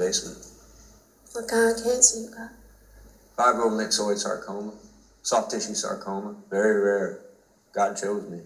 basement. What kind of cancer you got? Fibromyxoid sarcoma, soft tissue sarcoma, very rare. God chose me.